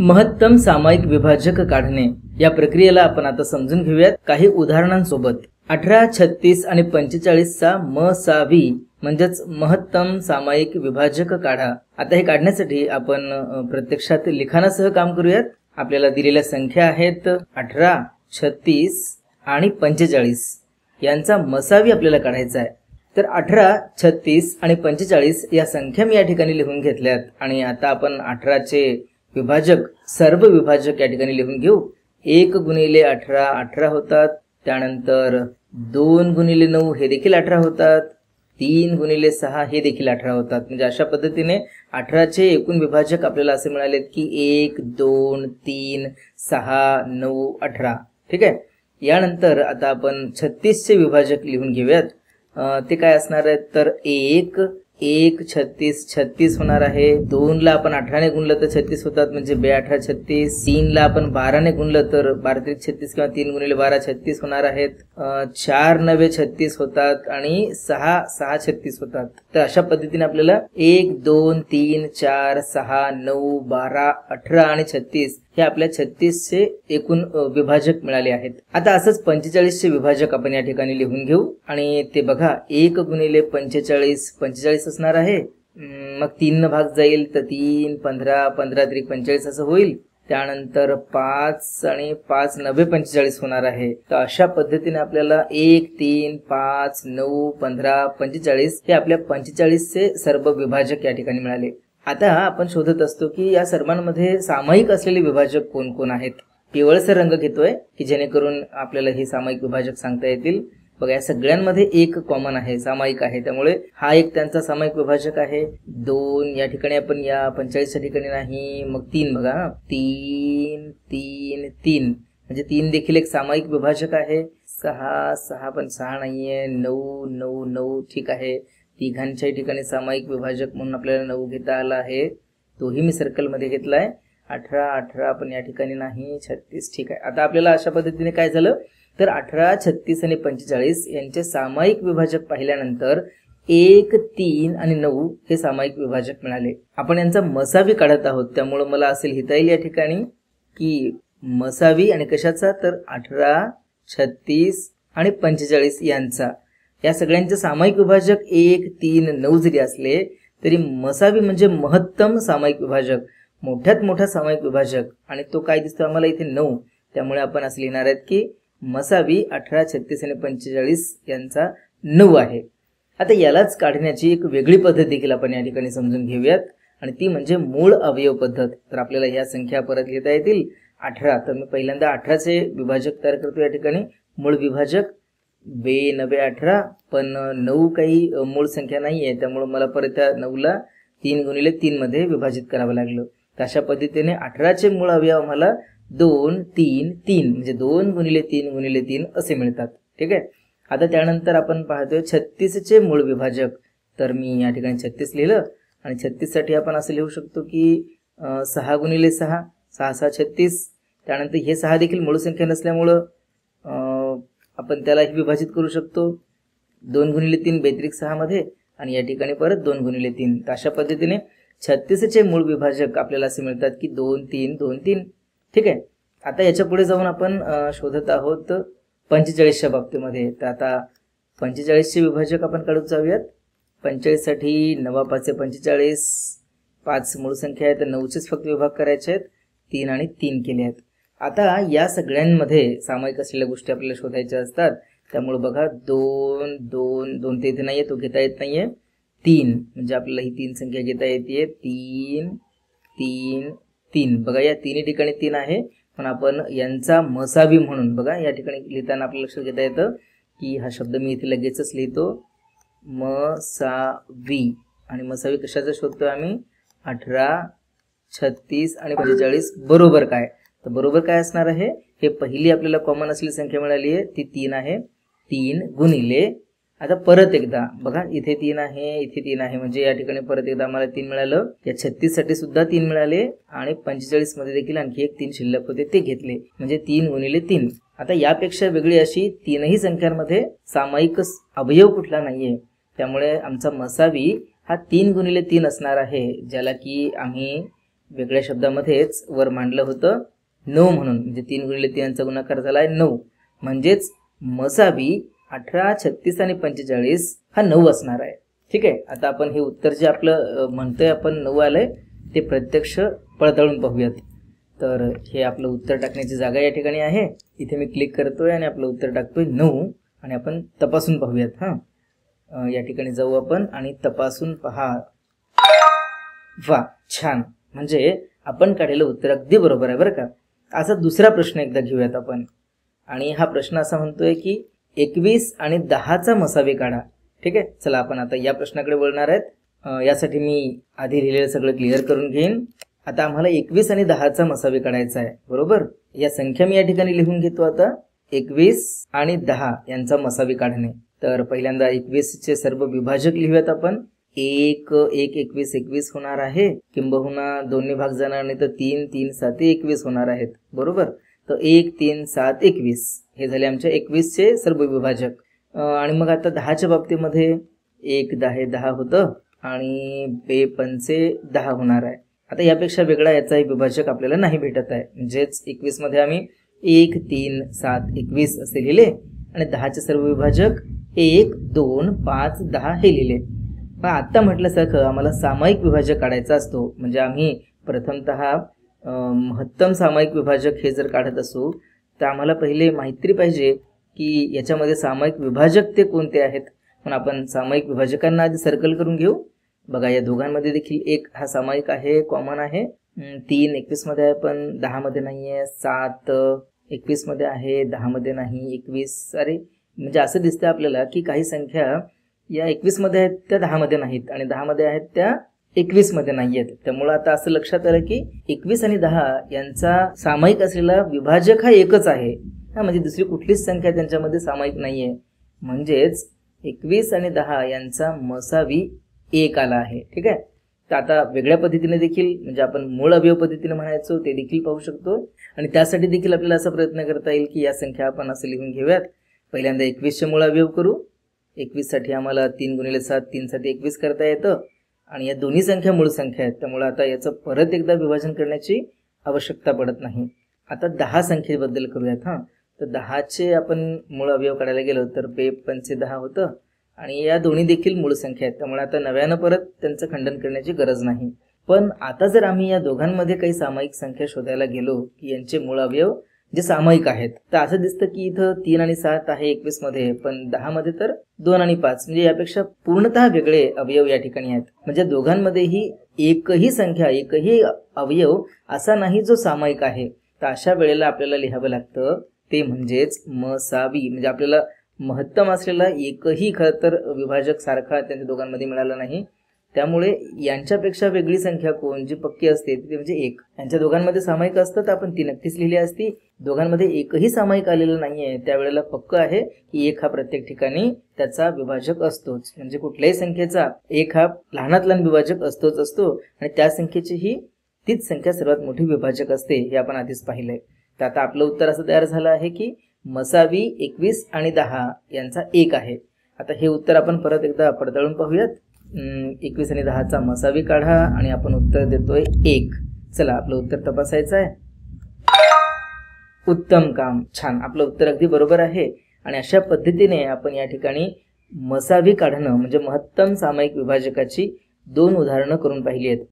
महत्तम सामायिक विभाजक काढणे. या प्रक्रियेला आपण आता समजून घेऊयात काही उदाहरणांसोबत. अठरा छत्तीस आणि पंचेचाळीसचा म सा वी म्हणजेच महत्तम सामायिक विभाजक काढा. आता हे काढण्यासाठी आपण प्रत्यक्षात लिखाणासह काम करूयात. आपल्याला दिलेल्या संख्या आहेत अठरा छत्तीस आणि पंचेचाळीस. यांचा मसावी आपल्याला काढायचा आहे. तर अठरा छत्तीस आणि पंचेचाळीस या संख्या मी या ठिकाणी लिहून घेतल्यात. आणि आता आपण अठराचे विभाजक सर्व विभाजक या ठिकाणी लिहून घेऊ. एक गुणिले अठरा अठरा होतात. त्यानंतर दोन गुणिले नऊ हे देखील अठरा होतात. तीन गुणिले सहा हे देखील अठरा होतात. म्हणजे अशा पद्धतीने अठराचे एकूण विभाजक आपल्याला असे मिळालेत की एक दोन तीन सहा नऊ अठरा. ठीक आहे? यानंतर आता आपण छत्तीसचे विभाजक लिहून घेऊयात. ते काय असणार आहेत? तर एक एक छत्तीस छत्तीस होणार आहे. दोन ला आपण अठराने गुणलं तर छत्तीस होतात म्हणजे बे अठरा छत्तीस. तीन ला आपण बाराने गुणलं तर बारा छत्तीस किंवा तीन गुणिले बारा छत्तीस होणार आहेत. चार नवे छत्तीस होतात आणि सहा सहा छत्तीस होतात. तर अशा पद्धतीने आपल्याला एक दोन तीन चार सहा नऊ बारा अठरा आणि छत्तीस हे आपल्या छत्तीसशे एकूण विभाजक मिळाले आहेत. आता असंच पंचेचाळीसचे विभाजक आपण या ठिकाणी लिहून घेऊ. आणि ते बघा एक गुणिले पंचेचाळीस पंचेचाळीस असणार आहे. मग तीन भाग जाईल तर तीन पंधरा पंधरा त्रिक पंचेचाळीस असं होईल. त्यानंतर पाच आणि पाच नव्हे पंचेचाळीस होणार आहे. तर अशा पद्धतीने आपल्याला एक तीन पाच नऊ पंधरा पंचेचाळीस हे आपल्या पंचेचाळीसचे सर्व विभाजक या ठिकाणी मिळाले. आता आपण शोधत असतो की या सर्वांमध्ये सामायिक असलेले विभाजक कोण कोण आहेत पिवळसर रंग घेतोय की जेणेकरून आपल्याला हे सामायिक विभाजक सांगता येतील? बघा या सगळ्यांमध्ये एक कॉमन आहे सामायिक आहे. त्यामुळे हा एक त्यांचा सामायिक विभाजक आहे. दोन या ठिकाणी आपण या पंचेचाळीसच्या ठिकाणी नाही. मग तीन बघा. तीन तीन तीन. म्हणजे तीन देखील एक सामायिक विभाजक आहे. सहा सहा पण सहा नाहीये. नऊ नऊ नऊ ठीक आहे. तिघांच्याही ठिकाणी सामायिक विभाजक म्हणून आपल्याला नऊ घेता आला आहे. तोही मी सर्कलमध्ये घेतलाय. अठरा अठरा पण या ठिकाणी नाही छत्तीस ठीक आहे. आता आपल्याला अशा पद्धतीने काय झालं? तर अठरा छत्तीस आणि पंचेचाळीस यांचे सामायिक विभाजक पाहिल्यानंतर एक तीन आणि नऊ हे सामायिक विभाजक मिळाले. आपण यांचा मसावी काढत आहोत. त्यामुळं मला असेल लिहिता येईल या ठिकाणी की मसावी आणि कशाचा? तर अठरा छत्तीस आणि पंचेचाळीस यांचा. या सगळ्यांचे सामायिक विभाजक एक तीन नऊ जरी असले तरी मसावी म्हणजे महत्तम सामायिक विभाजक मोठ्यात मोठा सामायिक विभाजक. आणि तो काय दिसतो आम्हाला इथे नऊ. त्यामुळे आपण असं लिहिणार आहेत की मसावी अठरा छत्तीस आणि पंचेचाळीस यांचा नऊ आहे. आता यालाच काढण्याची एक वेगळी पद्धत देखील आपण या ठिकाणी समजून घेऊयात. आणि ती म्हणजे मूळ अवयव पद्धत. तर आपल्याला ह्या संख्या परत लिहिता येतील. अठरा. तर मी पहिल्यांदा अठराचे विभाजक तयार करतो या ठिकाणी. मूळ विभाजक बे नवे अठरा पण नऊ काही मूळ संख्या नाही आहे त्यामुळं मला परत त्या नऊला तीन गुणिले तीनमध्ये विभाजित करावं लागलं. तर अशा पद्धतीने अठराचे मूळ अवयव आम्हाला दोन तीन तीन. म्हणजे दोन गुणिले तीन गुणिले तीन असे मिळतात. ठीक आहे? आता त्यानंतर आपण पाहतोय छत्तीसचे मूळ विभाजक. तर मी या ठिकाणी छत्तीस लिहिलं. आणि छत्तीससाठी आपण असं लिहू शकतो की सहा गुणिले सहा सहा सहा छत्तीस. त्यानंतर हे सहा देखील मूळ संख्या नसल्यामुळं आपण त्यालाही विभाजित करू शकतो. दोन गुणिले तीन बेत्रिक सहामध्ये आणि या ठिकाणी परत दोन गुणिले तीन. तर अशा पद्धतीने छत्तीसचे मूळ विभाजक आपल्याला असे मिळतात की दोन तीन दोन तीन. ठीक आहे? आता याच्यापुढे जाऊन आपण शोधत आहोत पंचेचाळीसच्या बाबतीमध्ये. तर आता पंचेचाळीसचे विभाजक आपण काढत जाऊयात. पंचेचाळीससाठी नवा पाचशे पंचेचाळीस. पाच मूळ संख्या आहे तर नऊचेच फक्त विभाग करायचे आहेत. तीन आणि तीन केले आहेत. आता या सगळ्यांमध्ये सामायिक असलेल्या गोष्टी आपल्याला शोधायच्या असतात. त्यामुळे बघा दोन दोन दोन ते इथे आहे तो घेता येत नाहीये. तीन म्हणजे आपल्याला ही तीन संख्या घेता येते तीन तीन तीन. बघा या तिन्ही ठिकाणी तीन आहे. पण आपण यांचा मसावी म्हणून बघा या ठिकाणी लिहिताना आपल्याला लक्षात घेता येतं की हा शब्द मी इथे लगेचच लिहितो. मसावी. आणि मसावी कशाचा शोधतो आम्ही? अठरा छत्तीस आणि पंचेचाळीस. बरोबर काय? तर बरोबर काय असणार आहे? हे पहिली आपल्याला कॉमन असलेली संख्या मिळाली आहे ती तीन आहे. तीन गुणिले आता परत एकदा बघा इथे तीन आहे इथे तीन आहे म्हणजे या ठिकाणी परत एकदा आम्हाला तीन मिळालं. या छत्तीससाठी सुद्धा तीन मिळाले आणि पंचेचाळीसमध्ये देखील आणखी एक तीन शिल्लक होते ते घेतले. म्हणजे तीन गुणिले तीन. आता यापेक्षा वेगळी अशी तीनही संख्यांमध्ये सामायिक अवयव कुठला नाहीये. त्यामुळे आमचा मसावी हा तीन गुणिले तीन असणार आहे ज्याला की आम्ही वेगळ्या शब्दामध्येच वर मांडलं होतं. नऊ म्हणून म्हणजे तीन गुणिले तीनचा गुणाकार झाला आहे नऊ. म्हणजेच मसावी अठरा छत्तीस आणि पंचेचाळीस हा नऊ असणार आहे. ठीक आहे? आता आपण हे उत्तर जे आपलं म्हणतोय आपण नऊ आलंय ते प्रत्यक्ष पडताळून पाहूयात. तर हे आपलं उत्तर टाकण्याची जागा या ठिकाणी आहे. इथे मी क्लिक करतोय आणि आपलं उत्तर टाकतोय नऊ. आणि आपण तपासून पाहूयात हां? या ठिकाणी जाऊ आपण आणि तपासून पहा. वा छान. म्हणजे आपण काढलेलं उत्तर अगदी बरोबर आहे बरं का? असा दुसरा प्रश्न एकदा घेऊयात आपण. आणि हा प्रश्न असा म्हणतोय की एकवीस आणि दहाचा मसावे काढा. ठीक आहे? चला आपण आता या प्रश्नाकडे वळणार आहेत. यासाठी मी आधी लिहिलेलं सगळं क्लिअर करून घेईन. आता आम्हाला एकवीस आणि दहाचा मसावे काढायचा आहे. बरोबर? या संख्या मी या ठिकाणी लिहून घेतो आता. एकवीस आणि दहा यांचा मसावी काढणे. तर पहिल्यांदा एकवीसचे सर्व विभाजक लिहूयात आपण. एक एक एकवीस एकवीस होणार आहे. किंबहुना दोन्ही भाग जाणार नाही तर तीन तीन सात एकवीस होणार आहेत. बरोबर? तर एक तीन सात एकवीस. हे झाले आमच्या एकवीसचे सर्व विभाजक आणि मग आता दहाच्या बाबतीमध्ये एक दहा दहा होतं आणि बे पंचे दहा होणार आहे. आता यापेक्षा वेगळा याचाही विभाजक आपल्याला नाही भेटत आहे. म्हणजेच एकवीसमध्ये आम्ही एक तीन सात एकवीस असे लिहिले आणि दहाचे सर्व विभाजक एक दोन पाच दहा हे लिहिले. पण आत्ता म्हटल्यासारखं आम्हाला सामायिक विभाजक काढायचा असतो. म्हणजे आम्ही प्रथमत महत्तम सामायिक विभाजक हे जर काढत असू तर आम्हाला पहिले माहिती पाहिजे की याच्यामध्ये सामायिक विभाजक ते कोणते आहेत? पण आपण सामायिक विभाजकांना आधी सर्कल करून घेऊ. बघा या दोघांमध्ये देखील एक हा सामायिक आहे कॉमन आहे. तीन एकवीसमध्ये आहे पण दहा मध्ये नाही आहे सात एकवीसमध्ये आहे दहा मध्ये नाही एकवीस. अरे म्हणजे असं दिसतं आपल्याला की काही संख्या या एकवीसमध्ये आहेत त्या दहामध्ये नाहीत. आणि दहामध्ये आहेत त्या एकवीसमध्ये नाही आहेत त्यामुळे आता असं लक्षात आलं की एकवीस आणि दहा यांचा सामायिक असलेला विभाजक हा एकच आहे. हा म्हणजे दुसरी कुठलीच संख्या त्यांच्यामध्ये सामायिक नाही आहे म्हणजेच एकवीस आणि दहा यांचा मसावी एक आला आहे. ठीक आहे? तर आता वेगळ्या पद्धतीने देखील म्हणजे आपण मूळ अवयव पद्धतीने म्हणायचो ते देखील पाहू शकतो. आणि त्यासाठी देखील आपल्याला असा प्रयत्न करता येईल की या संख्या आपण असं लिहून घेऊयात. पहिल्यांदा एकवीसचे मूळ अवयव करू. एकवीससाठी आम्हाला तीन गुणिले सात तीनसाठी एकवीस करता येतं. आणि या दोन्ही संख्या मूळ संख्या आहेत. त्यामुळे आता याचं परत एकदा विभाजन करण्याची आवश्यकता पडत नाही. आता दहा संख्येबद्दल करूयात हां. तर दहाचे आपण मूळ अवयव काढायला गेलो तर पे पंचे दहा होतं. आणि या दोन्ही देखील मूळ संख्या आहेत. त्यामुळे आता नव्यानं परत त्यांचं खंडन करण्याची गरज नाही. पण आता जर आम्ही या दोघांमध्ये काही सामायिक संख्या शोधायला गेलो की यांचे मूळ अवयव जे सामायिक आहेत. तर असं दिसतं की इथं तीन आणि सात आहे एकवीसमध्ये पण दहा मध्ये तर दोन आणि पाच. म्हणजे यापेक्षा पूर्णतः वेगळे अवयव या ठिकाणी आहेत. म्हणजे दोघांमध्येही एकही संख्या एकही अवयव असा नाही जो सामायिक आहे. तर अशा वेळेला आपल्याला लिहावं लागतं ते म्हणजेच मसावी म्हणजे आपल्याला महत्तम असलेला एकही खरं तर विभाजक सारखा त्यांच्या दोघांमध्ये मिळाला नाही. त्यामुळे यांच्यापेक्षा वेगळी संख्या कोण जी पक्की असते ती म्हणजे एक. यांच्या दोघांमध्ये सामायिक असतं तर आपण ती नक्कीच लिहिली असती. दोघांमध्ये एकही सामायिक आलेलं नाहीये. त्यावेळेला पक्क आहे की एक हा प्रत्येक ठिकाणी त्याचा विभाजक असतोच. म्हणजे कुठल्याही संख्येचा एक हा लहानात लहान विभाजक असतोच असतो. आणि त्या संख्येची ही तीच संख्या सर्वात मोठी विभाजक असते हे आपण आधीच पाहिलंय. तर आता आपलं उत्तर असं तयार झालं आहे की मसावी एकवीस आणि दहा यांचा एक आहे. आता हे उत्तर आपण परत एकदा पडताळून पाहूयात. एकवीस आणि दहाचा मसावी काढा आणि आपण उत्तर देतोय एक. चला आपलं उत्तर तपासायचं आहे. उत्तम काम. छान. आपलं उत्तर अगदी बरोबर आहे. आणि अशा पद्धतीने आपण या ठिकाणी मसावी काढणं म्हणजे महत्तम सामायिक विभाजकाची दोन उदाहरणं करून पाहिली आहेत.